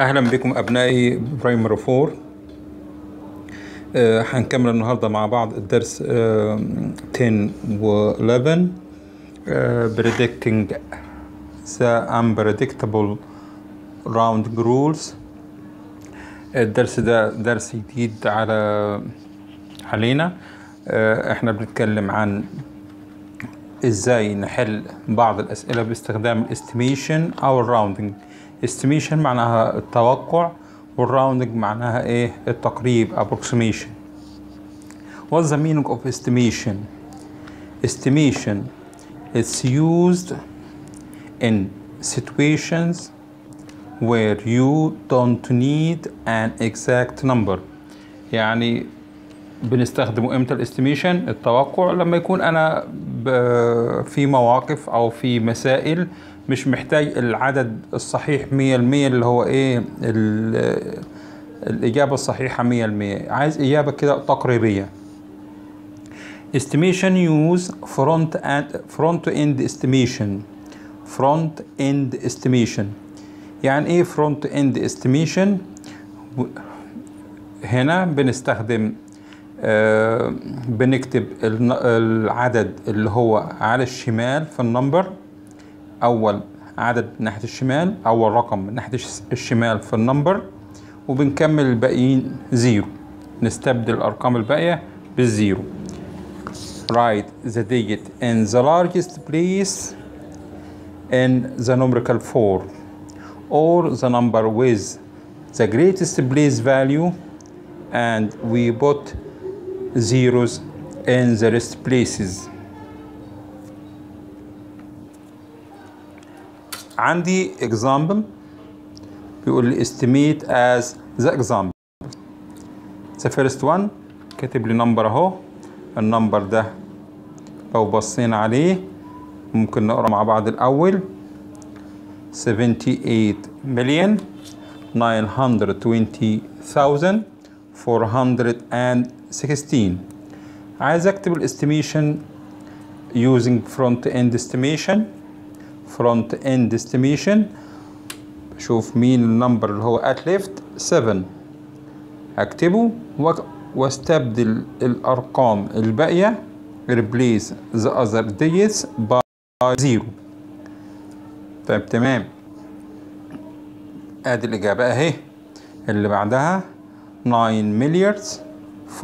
أهلا بكم أبنائي برايمري 4 آه، هنكمل النهارده مع بعض الدرس آه، 10 و 11 آه، predicting the unpredictable rounding rules. الدرس ده درس جديد على علينا. آه، إحنا بنتكلم عن إزاي نحل بعض الأسئلة باستخدام ال estimation أو ال rounding estimation معناها التوقع وال rounding معناها إيه؟ التقريب approximation. What's the meaning of estimation? Estimation it's used in situations where you don't need an exact number. يعني بنستخدمه إمتى ال estimation التوقع. لما يكون أنا في مواقف أو في مسائل مش محتاج العدد الصحيح 100% اللي هو إيه ال- الإجابة الصحيحة 100% عايز إجابة كده تقريبية. Estimation use front and front end estimation. Front end estimation. يعني إيه front end estimation هنا بنستخدم آه، بنكتب العدد اللي هو على الشمال في ال number. اول عدد ناحيه الشمال اول رقم ناحيه الش- الشمال في ال number وبنكمل الباقيين zero نستبدل الارقام الباقيه بال zero write the digit in the largest place in the numerical form or the number with the greatest place value and we put zeros in the rest places عندي example. بيقول لي estimate as the example. The first one كاتب لي number اهو. ال number ده لو بصينا عليه ممكن نقرأ مع بعض الأول. 78 million 920,416 عايز أكتب ال estimation using front end estimation. Front end estimation. بشوف مين ال number اللي هو at left 7 أكتبه وأستبدل الأرقام الباقية. replace the other digits by 0 طيب تمام. أدي الإجابة أهي. اللي بعدها 9 مليارز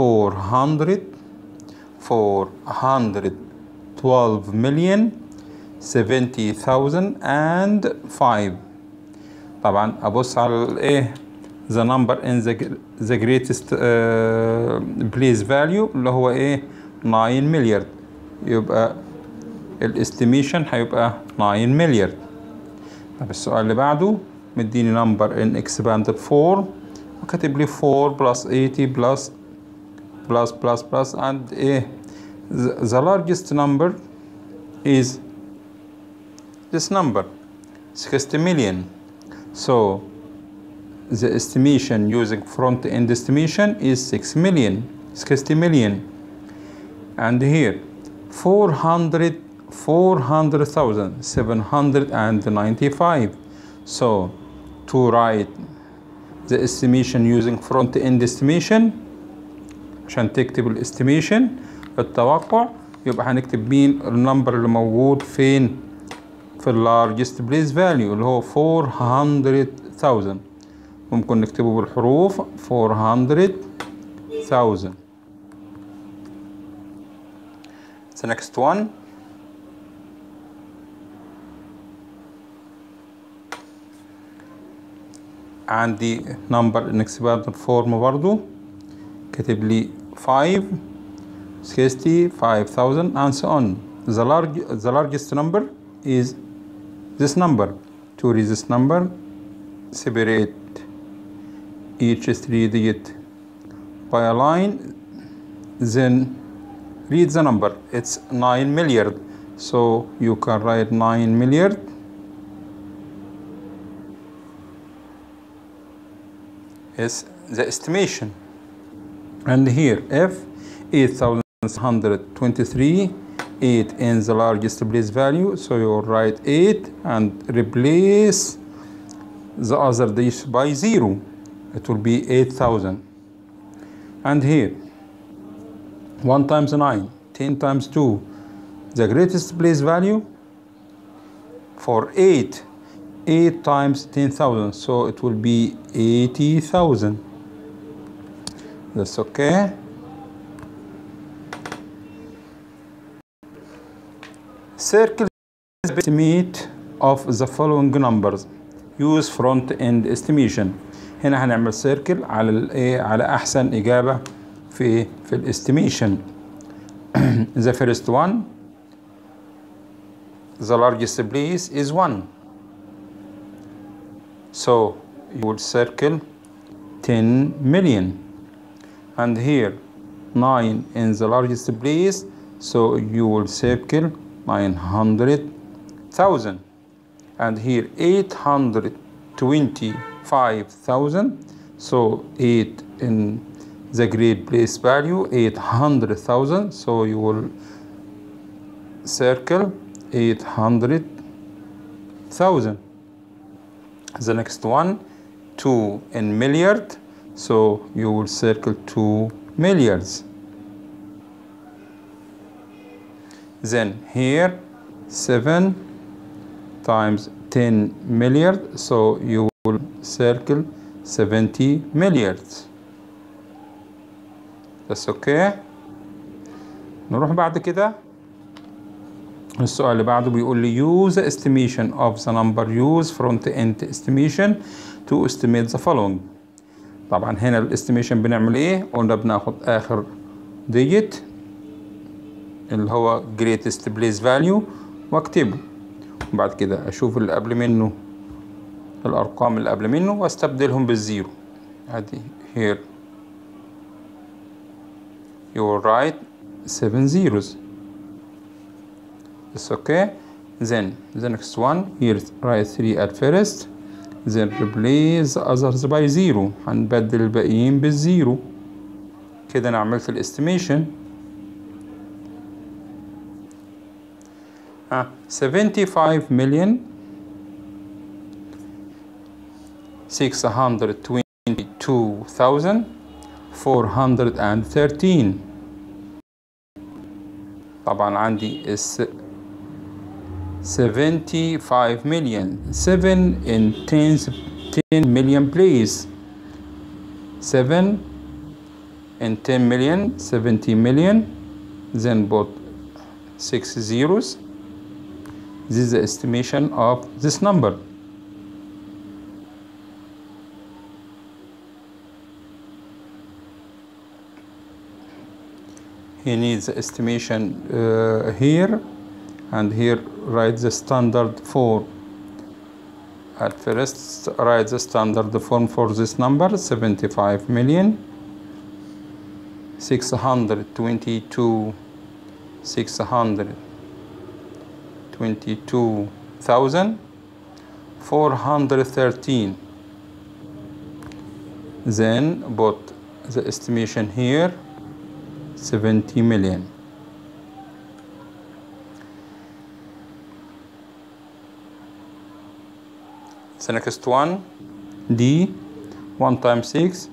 400 412 مليون 70005 طبعا ابص على الايه the number in the, the greatest uh, place value اللي هو إيه 9 مليار يبقى ال estimation هيبقى 9 مليار طب السؤال اللي بعده مديني number in expanded 4 وكاتب لي 4 plus 80 plus plus plus plus and إيه the, the largest number is this number 60 million so the estimation using front end estimation is 6 million 60 million and here 400 400,795 so to write the estimation using front end estimation عشان تكتب الاستيميشن التوقع يبقى هنكتب مين النمبر اللي موجود فين في اللارجست بليس فاليو اللي هو 400,000 ممكن نكتبه بالحروف 400,000 The next one عندي number in expanded form برضو كاتب لي 5 60 5000 and so on the large the largest number is this number. To read this number separate each three digit by a line then read the number. It's 9 milliard. So you can write 9 milliard. Is the estimation. And here f 8123 8 in the largest place value so you write 8 and replace the other digit by 0 it will be 8000 and here 1 times 9 10 times 2 the greatest place value for 8 8 times 10,000 so it will be 80,000 that's okay circle the estimate of the following numbers use front end estimation هنا هنعمل سيركل على الايه على احسن اجابه في في الاستيميشن the first one the largest place is 1 so you will circle 10 million and here 9 in the largest place so you will circle 900,000 and here 825,000 so 8 in the great place value 800,000 so you will circle 800,000 the next one 2 in milliard. So you will circle 2 milliards then here 7 times 10 milliard so you will circle 70 milliards that's okay نروح بعد كده السؤال اللي بعده بيقول لي use the estimation of the number use front end estimation to estimate the following طبعا هنا ال estimation بنعمل إيه قلنا بناخد اخر digit اللي هو greatest place value واكتبه وبعد كده أشوف اللي قبل منه الارقام اللي قبل منه واستبدلهم بال zero ادي here you will write seven zeros it's okay then the next one here write three at first then replace the others by zero هنبدل الباقيين بالزيرو كده أنا عملت الاستيميشن ها 75 million 622,413 طبعا عندي الس 75 million 7 in 10 10 million please 7 in 10 million 70 million then put 6 zeros this is the estimation of this number. He needs estimation uh, here and here write the standard for at first write the standard form for this number 75 million 622 622,413 then put the estimation here 70 million. The next one D 1 times 6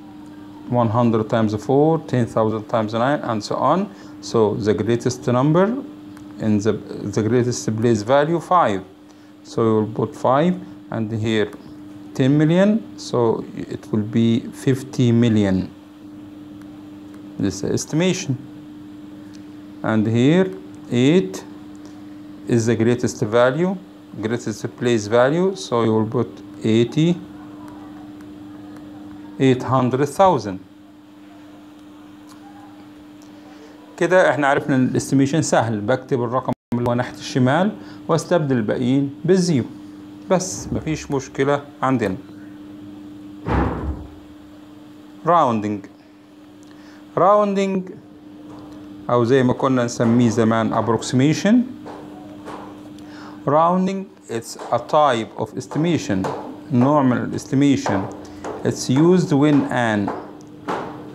100 times 4 10,000 times 9 and so on. So the greatest number in the the greatest place value 5 so you will put 5 and here 10 million so it will be 50 million. This estimation. And here 8 is the greatest value greatest place value so you will put 80 800,000 كده إحنا عرفنا إن ال estimation سهل. بكتب الرقم اللي هو ناحية الشمال واستبدل الباقيين بال zero. بس مفيش مشكلة عندنا. rounding rounding أو زي ما كنا نسميه زمان approximation. Rounding it's a type of estimation. نوع من ال estimation it's used when an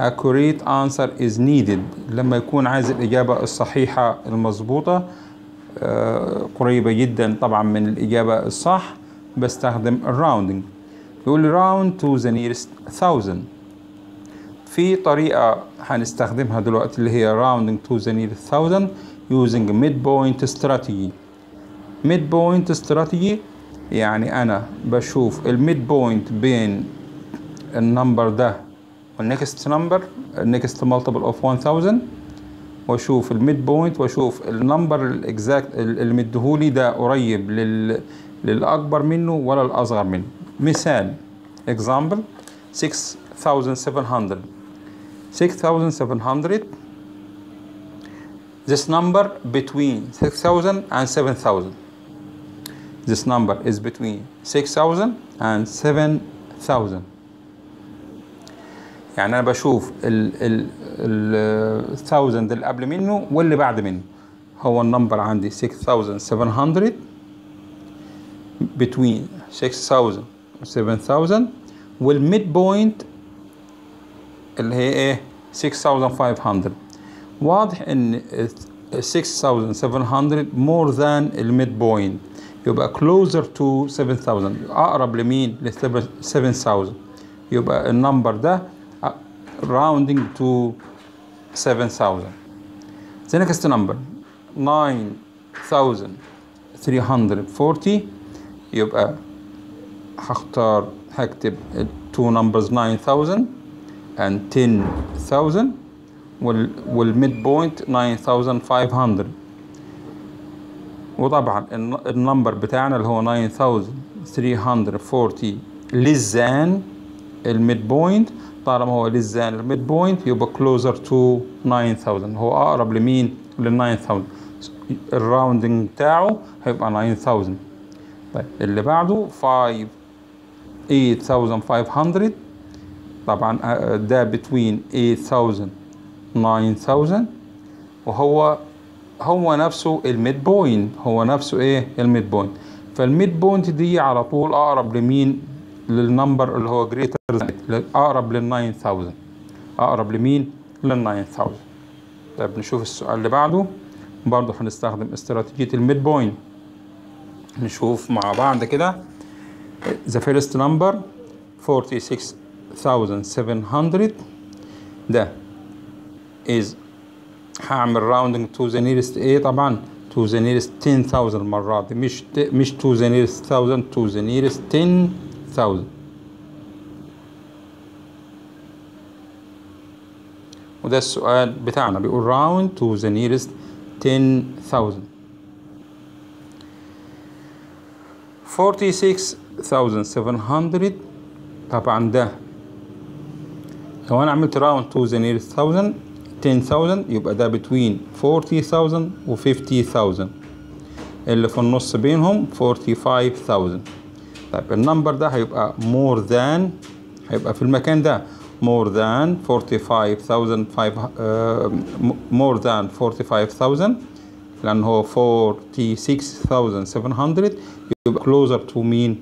accurate answer is needed. لما يكون عايز الإجابة الصحيحة المظبوطة آه، قريبة جدا طبعا من الإجابة الصح بستخدم ال rounding يقول round to the nearest thousand. في طريقة هنستخدمها دلوقتي اللي هي rounding to the nearest thousand using midpoint strategy. Midpoint strategy يعني أنا بشوف ال midpoint بين ال number ده وال next number ال next multiple of 1000 وأشوف ال midpoint واشوف ال number ال exact اللي مديهولي ده قريب لل للأكبر منه ولا الأصغر منه. مثال example 6700 6700 this number between 6000 and 7000 this number is between 6000 and 7000 يعني أنا بشوف ال ال ال 1000 اللي قبل منه واللي بعد منه. هو ال number عندي 6700 between 6000 و 7000 وال midpoint اللي هي إيه؟ 6500 واضح إن 6700 more than ال midpoint يبقى closer to 7000 أقرب لمين؟ ل 7000 يبقى ال number ده rounding to 7000 the next number 9340 يبقى هختار هكتب two numbers 9000 and 10000 وال point 9500 وطبعا ال number بتاعنا اللي هو 9340 less than ال midpoint طالما هو than ال midpoint يبقى closer to 9000 هو أقرب لمين؟ لل 9000 ال rounding بتاعه هيبقى 9000 طيب اللي بعده 5 8500 طبعا ده between 8000 9000 وهو هو نفسه ال midpoint هو نفسه إيه؟ ال midpoint فال midpoint دي على طول أقرب لمين؟ لل number اللي هو greater أقرب لل 9000 أقرب لمين؟ لل 9000 طيب نشوف السؤال اللي بعده. برضه هنستخدم استراتيجية ال midpoint نشوف مع بعض كده. The first number 46700 ده is هعمل rounding to the nearest إيه طبعا to the nearest 10000 المرة دي مش مش to the nearest 1000 to the nearest 10000 وده السؤال بتاعنا بيقول round to the nearest 10000 46700 طبعا ده. لو أنا عملت round to the nearest 1000 10000 يبقى ده between 40000 و 50000 اللي في النص بينهم 45000 طيب ال number ده هيبقى more than هيبقى في المكان ده more than 45000 more than 45000 لأن هو 46700 يبقى closer to mean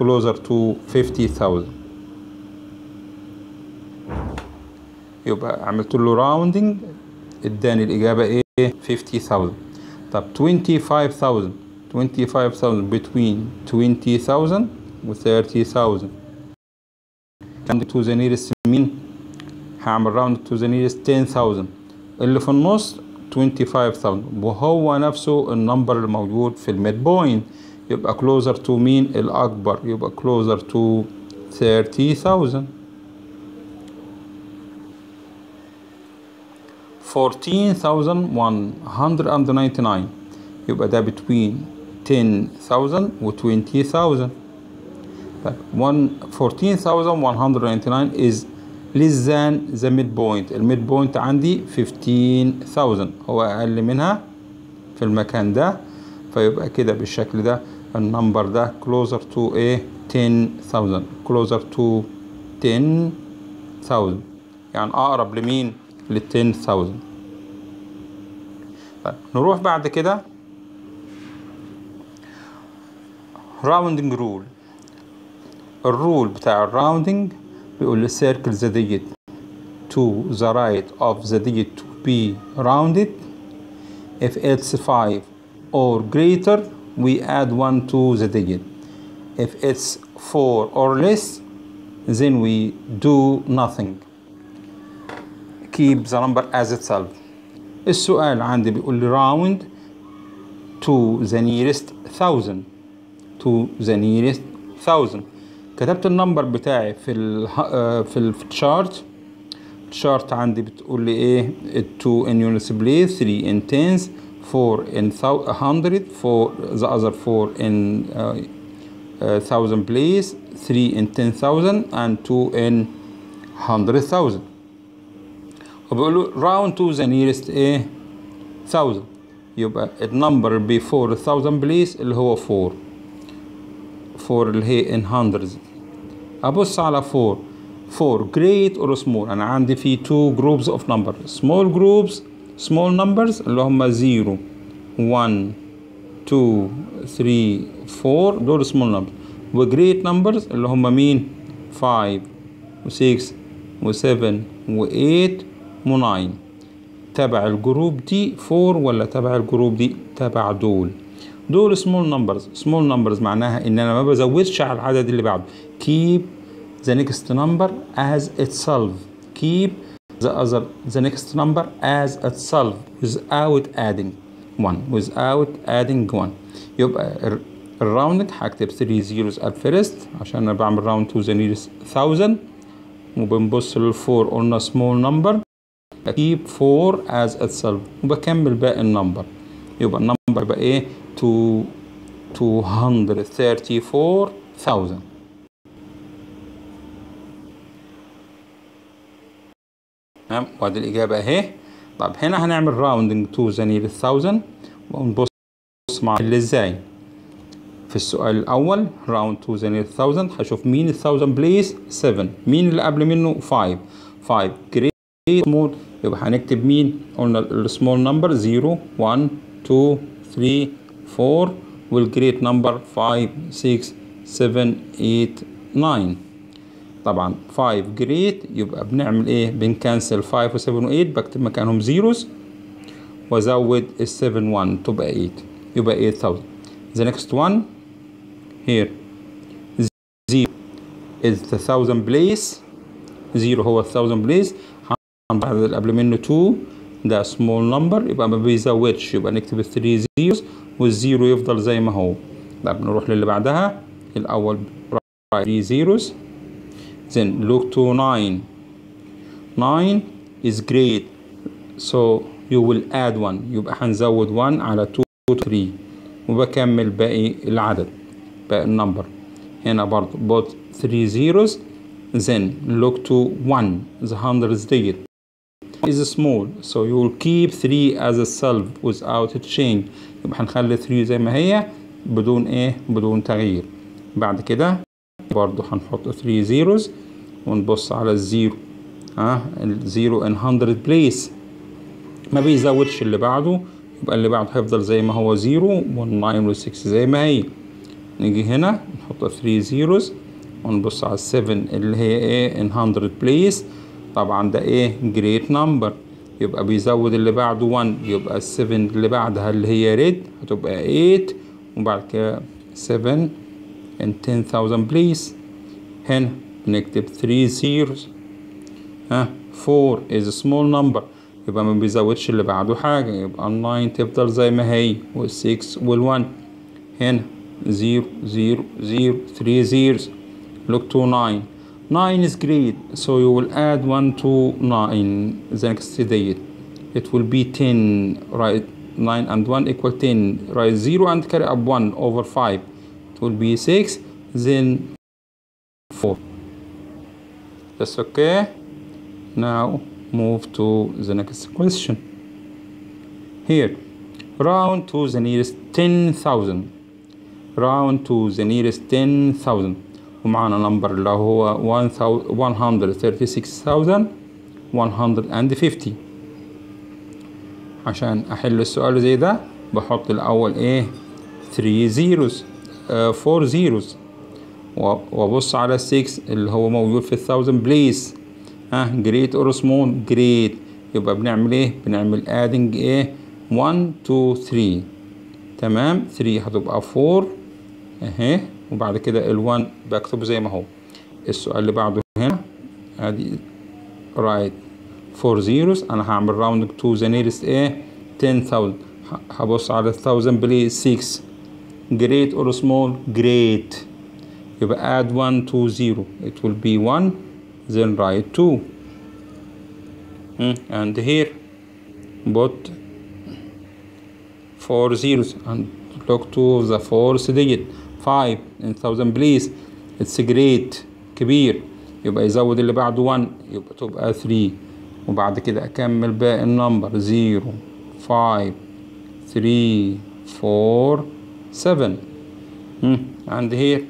closer to 50000 يبقى عملت له راوندنج اداني الإجابة إيه 50000 طب 25000 25000 between 20000 و 30000 عندي to the nearest مين هعمل round to the nearest 10000 اللي في النص 25000 وهو نفسه ال number الموجود في ال midpoint يبقى closer to مين الأكبر يبقى closer to 30000 14199 يبقى ده between 10000 و 20000 طيب 14199 is less than the midpoint. ال midpoint عندي 15000 هو أقل منها في المكان ده. فيبقى كده بالشكل ده ال number ده closer to إيه 10000 closer to 10000 يعني أقرب لمين؟ لل 10000 طيب نروح بعد كده راوندنج رول الرول بتاع الراوندنج بيقول circle the digit to the right of the digit to be rounded if it's 5 or greater we add 1 to the digit if it's 4 or less then we do nothing keep the number as itself السؤال عندي بيقول لي round to the nearest thousand to the nearest thousand كتبت النمبر بتاعي في ال في الشارت الشارت عندي بتقول لي إيه 2 in units place 3 in tens 4 in 100 4 the other 4 in uh, uh, thousand place 3 in 10,000 and 2 in 100,000 وبيقولوا round to the nearest إيه 1000 يبقى النمبر before 1000 place اللي هو 4 4 اللي هي in hundreds ابص على 4 4 great or small أنا عندي في two groups of numbers small groups small numbers اللي هم 0 1 2 3 4 دول small numbers و great numbers اللي هم مين 5 و 6 و 7 و 8 و 9 تبع ال group دي 4 ولا تبع ال group دي تبع دول دول small numbers small numbers معناها ان أنا ما بزودش على العدد اللي بعده keep the next number as itself keep the other the next number as itself without adding one without adding one يبقى الراوند هكتب 3 zeros at first عشان أنا بعمل round to the nearest 1000 وبنبص للفور قلنا small number keep 4 as itself وبكمل باقي النمبر يبقى النمبر يبقى إيه؟ 2 234000 تمام؟ وادي الإجابة أهي. طب هنا هنعمل راوندنج تو nearest 1000 ونبص مع اللي إزاي؟ في السؤال الأول راوند تو nearest 1000 هشوف مين ال 1000 بليس 7 مين اللي قبل منه 5 5 جريت سمول يبقى هنكتب مين قلنا السمول نمبر 0 1 2 3 4 والجريت نمبر 5 6 7 8 9 طبعا 5 جريت يبقى بنعمل إيه؟ بنكنسل 5 و 7 و 8 بكتب مكانهم زيروز وازود ال 7 1 تبقى 8 يبقى 8000 the next one here. 0 is the 1000 place. 0 هو 1000 place. بعد اللي قبل منه 2 ده small number يبقى ما بيزودش يبقى نكتب ال 3 zeros وال zero يفضل زي ما هو. طب نروح للي بعدها. الأول 3 zeros. Then look to 9 9 is great. So you will add 1 يبقى هنزود 1 على 2 3 وبكمل باقي العدد باقي ال number. هنا برضو both 3 zeros. Then look to 1 the hundreds ديت is small so you will keep 3 as itself without a change. يبقى هنخلي 3 زي ما هي بدون إيه بدون تغيير. بعد كده برضو هنحط 3 zeros ونبص على ال zero ها ال zero in 100 place. ما بيزودش اللي بعده يبقى اللي بعده هيفضل زي ما هو zero وال nine وال six زي ما هي. نيجي هنا نحط 3 zeros ونبص على ال seven اللي هي إيه in 100 place. طبعا ده إيه؟ great number يبقى بيزود اللي بعده 1 يبقى ال seven اللي بعدها اللي هي red هتبقى 8 وبعد كده 7 in 10000 place هنا بنكتب 3 zeros. ها 4 is a small number. يبقى ما بيزودش اللي بعده حاجة يبقى ال 9 تفضل زي ما هي وال 6 وال 1 هنا 0 0 0 3 zeros. Look to 9 9 is great so you will add 1 to 9 the next date it will be 10 right? 9 and 1 equal 10 right? 0 and carry up 1 over 5 it will be 6 then 4 that's okay. Now move to the next question. Here round to the nearest 10,000 round to the nearest 10,000 ومعنا number اللي هو 136150 عشان أحل السؤال زي ده بحط الأول إيه 3 zeros 4 zeros وأبص على 6 اللي هو موجود في ال thousand place ها great or small great يبقى بنعمل إيه؟ بنعمل adding إيه 1 2 3 تمام؟ 3 هتبقى 4 أهي. وبعد كده ال1 بكتبه زي ما هو. السؤال اللي بعده هنا ادي write four zeros أنا هعمل rounding to the nearest إيه 10000 هبص على 1000 place 6 great or small? great. يبقى add 1 to 0 it will be 1 then write 2 Hmm, and here put 4 zeros. And look to the fourth digit. 5 in thousand please it's great كبير يبقى يزود اللي بعده 1 يبقى تبقى 3 وبعد كده أكمل باقي النمبر 0 5 3 4 7 Hmm, and here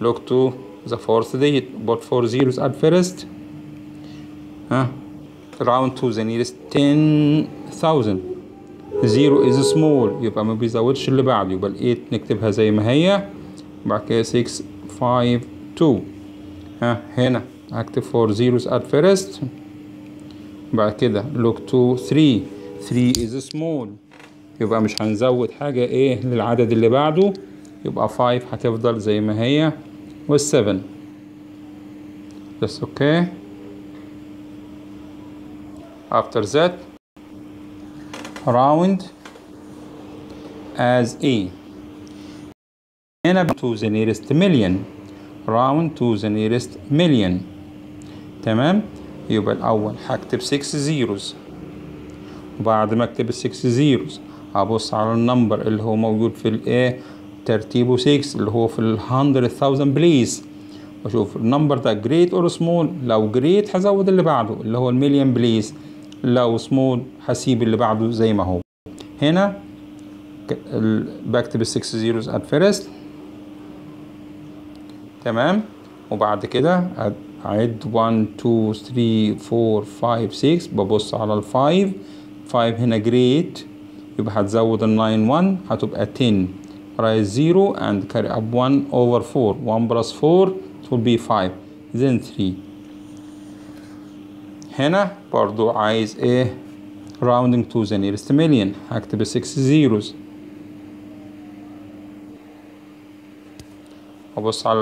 look to the fourth digit put 4 zeros at first huh? round to the nearest 10,000 zero is small يبقى ما بيزودش اللي بعده يبقى ال 8 نكتبها زي ما هي بعد كده 6 5 2 ها هنا. هكتب 4 zeros at first. بعد كده look to 3 3 is small. يبقى مش هنزود حاجة إيه للعدد اللي بعده. يبقى 5 هتفضل زي ما هي. وال 7 that's okay. After that round as a. هنا to the nearest million. Round to the nearest million. تمام؟ يبقى الأول هكتب 6 zeros. وبعد ما اكتب ال 6 zeros هبص على ال number اللي هو موجود في الايه ترتيبه 6 اللي هو في ال 100,000 place واشوف ال number ده great or small لو great هزود اللي بعده اللي هو ال million place لو small هسيب اللي بعده زي ما هو. هنا بكتب ال 6 zeros at first. تمام؟ وبعد كده أعد 1 2 3 4 5 6 ببص على ال 5 5 هنا جريت يبقى هتزود ال 9 1 هتبقى 10 رايز 0 and carry up 1 over 4 1 plus 4 it will be 5 then 3 هنا برضو عايز إيه؟ rounding to the nearest million. هكتب 6 zeros. أبص على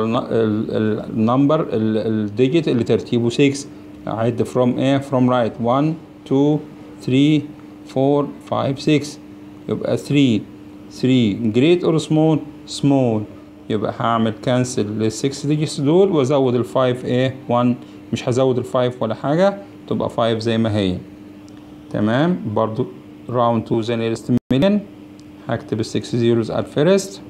ال number ال digit اللي ترتيبه 6 اعد from إيه from right. 1 2 3 4 5 6 يبقى 3 3 great or small? Small. يبقى هعمل cancel لل 6 digits دول وأزود ال 5 إيه 1 مش هزود ال 5 ولا حاجة تبقى 5 زي ما هي. تمام؟ برضو round to the nearest million هكتب ال 6 zeros at first.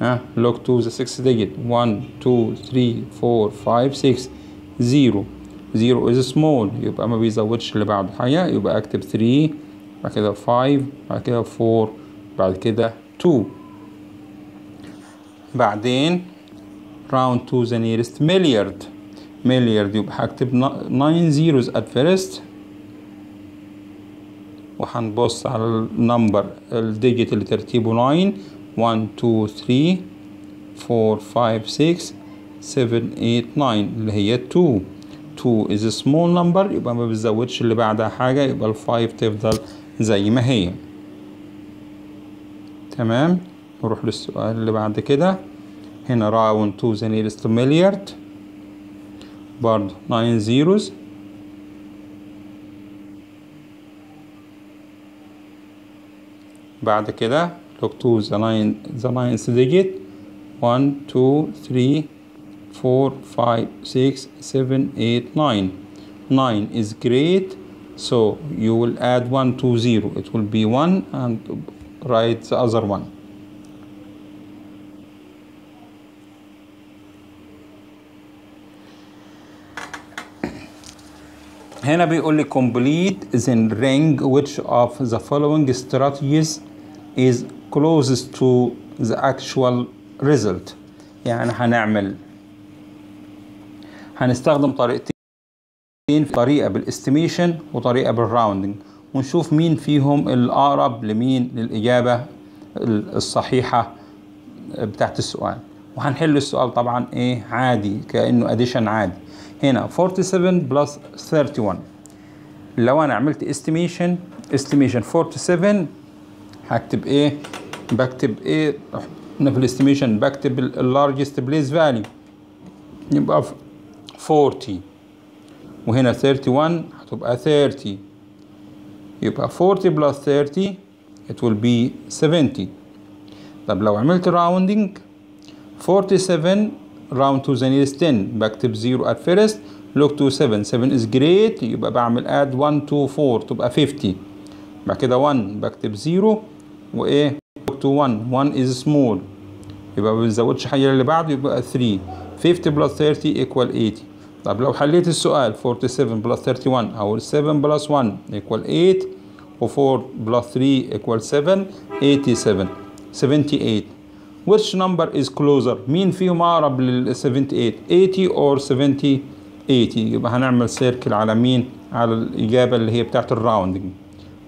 ها look to the 6 digit. 1 2 3 4 5 6 0 0 is small. يبقى ما بيزودش اللي بعده حاجة يبقى اكتب 3 بعد كده 5 بعد كده 4 بعد كده 2 بعدين round to the nearest milliard milliard يبقى هكتب 9 zeros at first. وهنبص على النمبر الديجيت اللي ترتيبه 9 1 2 3 4 5 6 7 8 9 اللي هي 2 2 is a small number. يبقى ما بتزودش اللي بعدها حاجة. يبقى ال 5 تفضل زي ما هي. تمام؟ نروح للسؤال اللي بعد كده. هنا round to the nearest milliard برضه 9 zeros. بعد كده look to the nine the ninth digit 1 2 3 4 5 6 7 8 9 9 is great so you will add 1 to 0 it will be 1 and write the other one هنا بيقول لي complete the ring which of the following strategies is closest to the actual result. يعني هنعمل هنستخدم طريقتين طريقة بال estimation وطريقة بال rounding ونشوف مين فيهم الأقرب لمين للإجابة الصحيحة بتاعت السؤال. وهنحل السؤال طبعا إيه؟ عادي كأنه addition عادي. هنا 47 plus 31 لو أنا عملت estimation estimation 47 هكتب إيه بكتب إيه هنا في ال estimation بكتب ال largest place value يبقى 40 وهنا 31 هتبقى 30 يبقى 40 plus 30 it will be 70 طب لو عملت rounding 47 round to the nearest 10 بكتب 0 at first look to 7 7 is great يبقى بعمل add 1 to 4 تبقى 50 بعد كده 1 بكتب 0 وإيه؟ to 1 1 is small. يبقى ما بنزودش حاجة اللي بعده يبقى 3 50 plus 30 equal 80 طب لو حليت السؤال 47 plus 31 أو 7 plus 1 equal 8 و4 plus 3 equal 7 87 78 which number is closer? مين فيهم أقرب لل 78 80 or 70 80 يبقى هنعمل circle على مين؟ على الإجابة اللي هي بتاعت ال rounding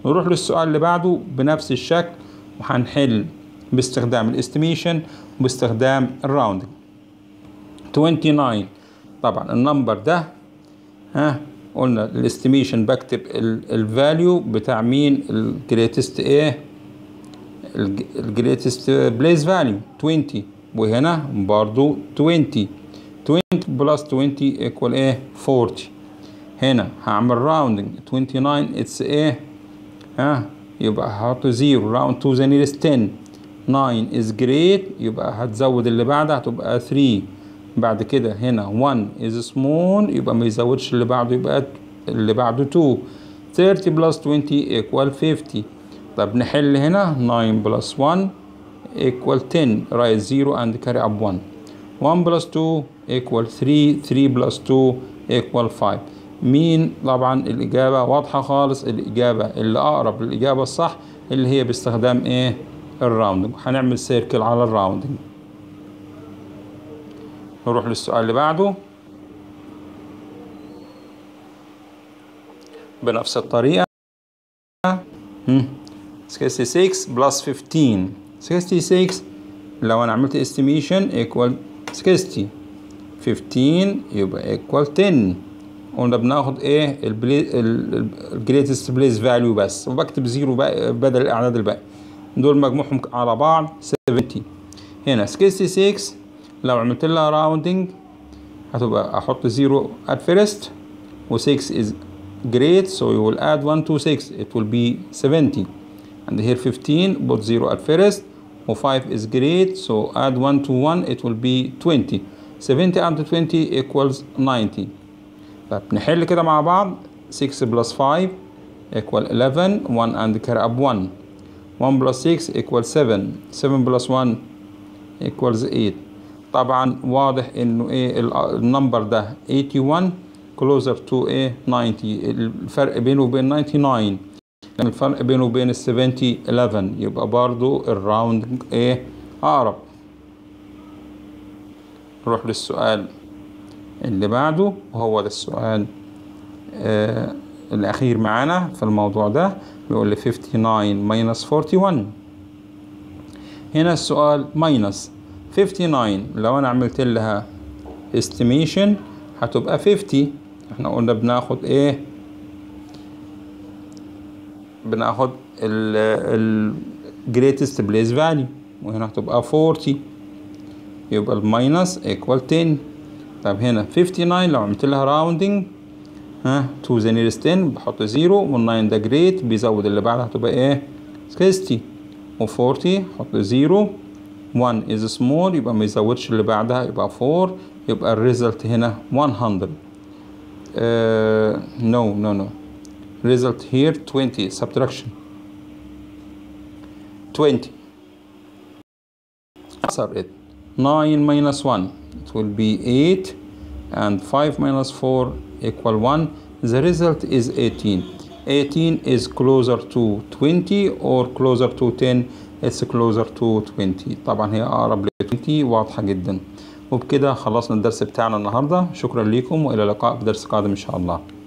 نروح للسؤال اللي بعده بنفس الشكل. وهنحل باستخدام ال estimation وباستخدام ال rounding. 29 طبعا ال number ده ها قلنا ال estimation بكتب ال value بتاع مين؟ ال greatest إيه ال greatest place value 20 وهنا برضو 20 20 plus 20 equal إيه 40 هنا هعمل rounding 29 it's إيه ها. يبقى هحط 0 round to the nearest 10 9 is great. يبقى هتزود اللي بعدها هتبقى 3 بعد كده هنا 1 is small. يبقى ما يزودش اللي بعده يبقى اللي بعده 2 30 plus 20 equal 50 طب نحل هنا. 9 plus 1 equal 10 write 0 and carry up 1 1 plus 2 equal 3 3 plus 2 equal 5 مين؟ طبعا الإجابة واضحة خالص الإجابة اللي أقرب للإجابة الصح اللي هي باستخدام إيه؟ ال rounding هنعمل circle على ال rounding نروح للسؤال اللي بعده. بنفس الطريقة. 66 plus 15 66 لو أنا عملت estimation equal 60 15 يبقى equal 10 قلنا بناخد إيه ال greatest place value بس وبكتب zero بدل الأعداد الباقي. دول مجموعهم على بعض 70 هنا 66 لو عملت لها راوندنج هتبقى أحط 0 at first و6 is great so you will add 1 to 6 it will be 70 and here 15 put 0 at first و5 is great so add 1 to 1 it will be 20 70 and 20 equals 90 طيب نحل كده مع بعض. 6 plus 5 equal 11 1 and carry up 1 1 plus 6 equal 7 7 plus 1 equals 8 طبعا واضح إنه إيه ال number ده 81 closer to إيه 90 الفرق بينه وبين 90 9 الفرق بينه وبين ال 70 11 يبقى برضو ال round إيه أقرب. نروح للسؤال. اللي بعده وهو ده السؤال آه الأخير معانا في الموضوع ده بيقول لي 59 minus 41 هنا السؤال minus 59 لو أنا عملت لها estimation هتبقى 50 إحنا قلنا بناخد إيه؟ بناخد ال greatest place value وهنا هتبقى 40 يبقى الماينس equal 10 طب هنا 59 لو عملت لها rounding ها to the nearest 10 بحط 0 وال9 ده great بيزود اللي بعدها هتبقى إيه؟ 60 و40 حط 0 1 از سمول يبقى ما يزودش اللي بعدها يبقى 4 يبقى ال result هنا 100 no no no result here 20 subtraction. 20 answer it. 9 minus 1 it will be 8 and 5 minus 4 equal 1 the result is 18 18 is closer to 20 or closer to 10 it's closer to 20 طبعا هي أقرب ل 20 واضحة جدا. وبكده خلصنا الدرس بتاعنا النهارده. شكرا لكم وإلى اللقاء في درس قادم إن شاء الله.